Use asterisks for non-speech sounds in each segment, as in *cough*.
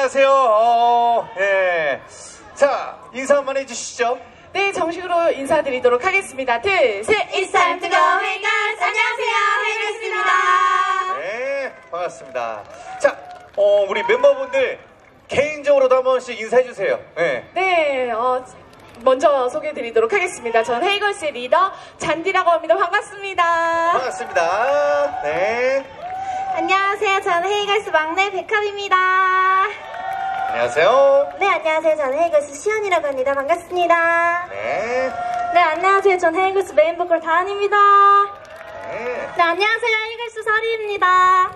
안녕하세요. 어, 예. 자, 인사 한번 해주시죠. 네, 정식으로 인사드리도록 하겠습니다. 둘, 셋. It's time to go hey guys 안녕하세요 헤이걸스입니다 네, 반갑습니다. 자, 어, 우리 멤버분들 개인적으로도 한 번씩 인사해주세요. 네. 네, 어, 먼저 소개해드리도록 하겠습니다. 전 헤이걸스의 리더 잔디라고 합니다. 반갑습니다. 반갑습니다. 네. 안녕하세요 저는 헤이걸스 막내 백합입니다 안녕하세요. 네 안녕하세요 저는 헤이걸스 시연이라고 합니다 반갑습니다 네. 네 안녕하세요 저는 헤이걸스 메인 보컬 다은입니다 네. 네 안녕하세요 헤이걸스 서리입니다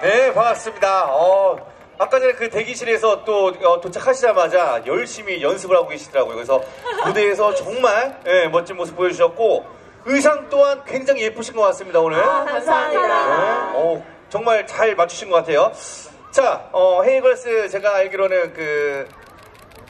네, 반갑습니다. 어, 아까 전에 그 대기실에서 또 어, 도착하시자마자 열심히 연습을 하고 계시더라고요. 그래서 무대에서 *laughs* 정말 예, 멋진 모습 보여주셨고 의상 또한 굉장히 예쁘신 것 같습니다 오늘. 아, 감사합니다. 네, 어, 정말 잘 맞추신 것 같아요. 자, 어, 헤이걸스 제가 알기로는 그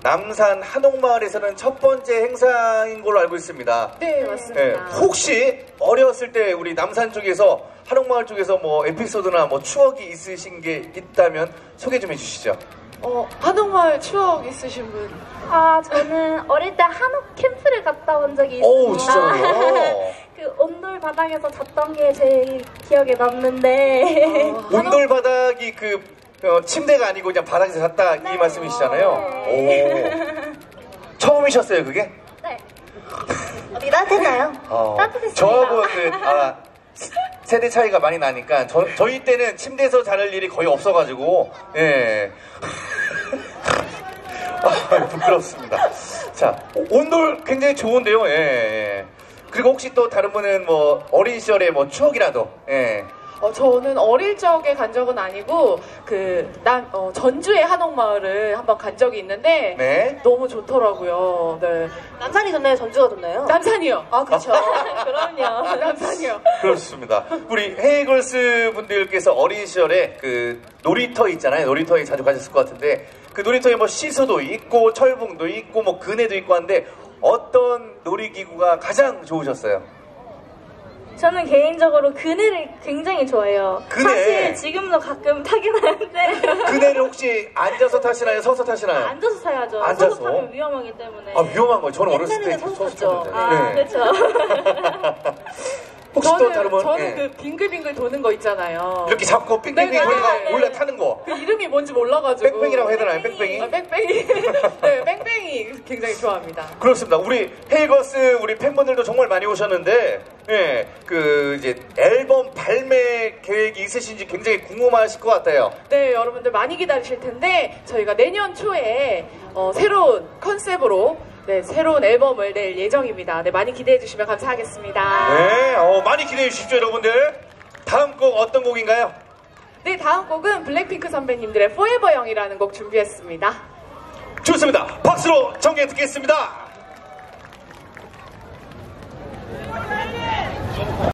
남산 한옥마을에서는 첫 번째 행사인 걸로 알고 있습니다. 네, 예, 맞습니다. 혹시 어렸을 때 우리 남산 쪽에서 한옥마을 쪽에서 뭐 에피소드나 뭐 추억이 있으신 게 있다면 소개 좀 해주시죠. 어, 한옥마을 추억 있으신 분? 아 저는 어릴 때 한옥 캠프를 갔다 온 적이 있습니다 어우, 진짜로요? *laughs* 그 온돌 바닥에서 잤던 게 제일 기억에 남는데 어, 온돌 바닥이 그 어, 침대가 아니고 그냥 바닥에서 잤다 이 말씀이시잖아요. 오. 처음이셨어요 그게? 네. 어디 따뜻했나요? 어, 따뜻했습니다. 저하고 그, 아, 세- 세대 차이가 많이 나니까 저, 저희 때는 침대에서 자는 일이 거의 없어가지고 예. *laughs* 아, 부끄럽습니다. 자, 온돌 굉장히 좋은데요. 예, 예. 그리고 혹시 또 다른 분은 뭐 어린 시절의 뭐 추억이라도 예. 어, 저는 어릴 적에 간 적은 아니고 그 남, 어, 전주의 한옥마을을 한번 간 적이 있는데 네. 너무 좋더라고요. 네. 남산이 좋나요? 전주가 좋나요? 남산이요. 아, 그렇죠. *laughs* *laughs* 그럼요. 남산이요. 그렇습니다. 우리 헤이걸스 분들께서 어린 시절에 그 놀이터 있잖아요. 놀이터에 자주 가셨을 것 같은데 그 놀이터에 뭐 시소도 있고 철봉도 있고 뭐 그네도 있고 한데 어떤 놀이기구가 가장 좋으셨어요? 저는 개인적으로 그네를 굉장히 좋아해요. 그네? 사실 지금도 가끔 타긴 하는데 그네를 혹시 앉아서 타시나요? 서서 타시나요? 앉아서 타야죠. 앉아서? 서서 타면 위험하기 때문에. 아 위험한 거예요. 저는 어렸을 때 서서 탔죠. 아, 네. 그렇죠. *laughs* 혹시 또 저는, 다른 분? 저는 예. 그 빙글빙글 도는 거 있잖아요. 이렇게 잡고 네, 네, 돌다가 네, 네. 올라 타는 거. 그 이름이 뭔지 몰라가지고. 뺑뺑이라고 해야 되나요? 뺑뺑이? 아, 뺑뺑이. *laughs* 네, 뺑뺑이 굉장히 좋아합니다. 그렇습니다. 우리 헤이거스 우리 팬분들도 정말 많이 오셨는데, 예, 그 이제 앨범 발매 계획이 있으신지 굉장히 궁금하실 것 같아요. 네, 여러분들 많이 기다리실 텐데 저희가 내년 초에 어, 새로운 컨셉으로 네, 새로운 앨범을 낼 예정입니다. 네, 많이 기대해 주시면 감사하겠습니다. 네, 어, 많이 기대해 주십시오, 여러분들. 다음 곡 어떤 곡인가요? 네, 다음 곡은 블랙핑크 선배님들의 Forever Young이라는 곡 준비했습니다. 좋습니다. 박수로 청해 듣겠습니다.